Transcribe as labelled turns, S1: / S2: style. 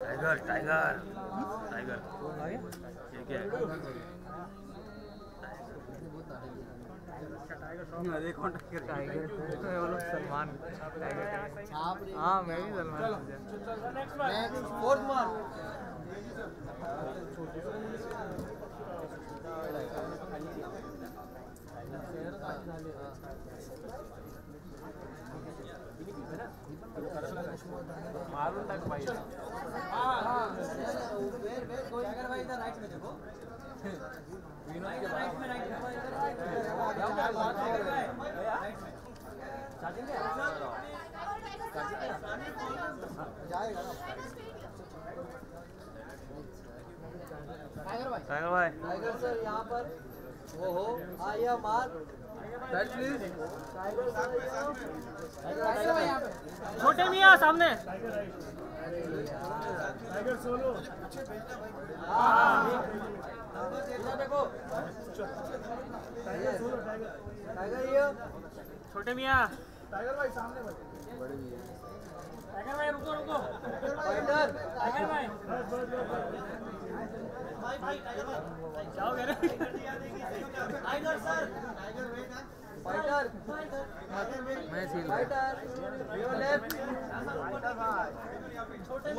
S1: Tiger tiger tiger ठीक है।
S2: अरे कौन टाइगर
S3: टाइगर सलमान। टाइगर हाँ मैं भी सलमान
S2: फोर्थ मार
S3: मारून टाक
S2: टाइगर भाई।
S3: टाइगर भाई।
S2: टाइगर सर यहाँ पर वो हो आइए मार। प्लीज़ टाइगर टाइगर भाई
S3: छोटे मियाँ सामने।
S2: इधर देखो टाइगर ये
S3: छोटे मियाँ।
S2: टाइगर भाई सामने भाई
S3: टाइगर भाई रुको रुको
S2: फाइटर
S3: टाइगर भाई जाओ कह रहे फाइटर
S2: फाइटर
S3: मैं सील
S2: फाइटर योर लेफ़्ट छोटे